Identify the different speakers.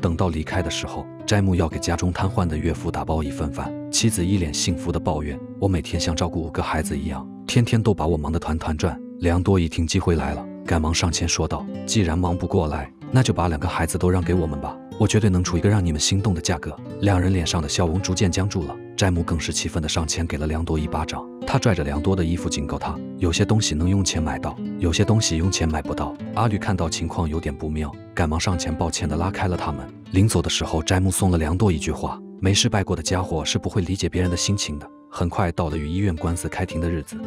Speaker 1: 等到离开的时候，斋木要给家中瘫痪的岳父打包一份饭，妻子一脸幸福的抱怨：“我每天像照顾五个孩子一样，天天都把我忙得团团转。”梁多一听机会来了，赶忙上前说道：“既然忙不过来，那就把两个孩子都让给我们吧，我绝对能出一个让你们心动的价格。”两人脸上的笑容逐渐僵住了，斋木更是气愤的上前给了梁多一巴掌。他拽着良多的衣服警告他：“有些东西能用钱买到，有些东西用钱买不到。”阿绿看到情况有点不妙，赶忙上前抱歉的拉开了他们。临走的时候，斋木送了良多一句话：“没失败过的家伙是不会理解别人的心情的。”很快到了与医院官司开庭的日子。